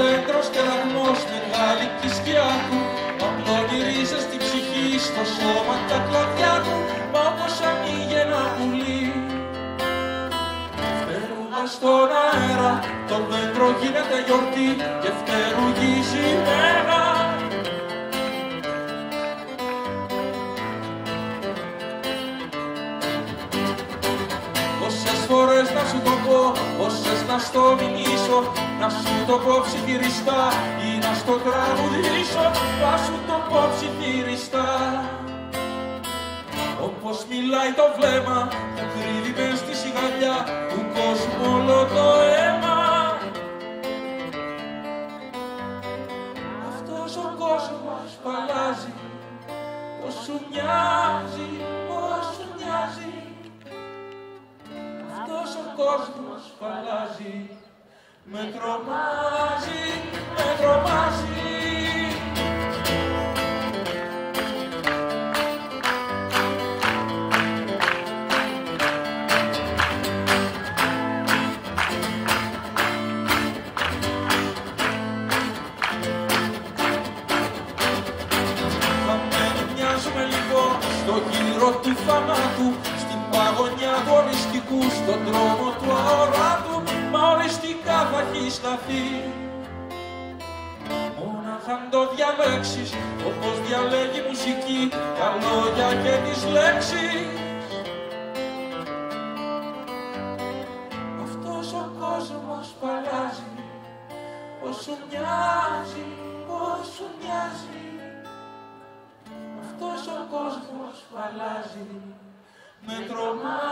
δέντρος και δαρμός μεγάλη κι σκιά του απλό γυρίζες την ψυχή στο σώμα τα κλαδιά του μα όπως ανοίγει ένα πουλί. Φτερούγα στον αέρα το δέντρο γίνεται γιορτή και φτερουγίζει μέρα. Όσες φορές να σου το πω, όσες να στο μηνύω να σου το πω ψιθυριστά ή να στο τραγουδήσω θα σου το πω ψιθυριστά Όπως μιλάει το βλέμμα που κρύβει μες στη σιγαλιά του κόσμου όλο το αίμα. Αυτός ο κόσμος που αλλάζει πως σου μοιάζει, πως σου μοιάζει αυτός ο κόσμος που αλλάζει με τρομάζει, με τρομάζει. Θα μοιάζουμε λοιπόν στο γύρο του θανάτου στην παγωνιά του οριστικού, στον δρόμο του αοράτου μα οριστικά θα έχει σταθεί. Μόναχα αν το διαλέξεις όπως διαλέγει η μουσική τα λόγια και τις λέξεις. Αυτός ο κόσμος που αλλάζει πως σου μοιάζει, πως σου μοιάζει. Αυτός ο κόσμος που αλλάζει με τρομάζει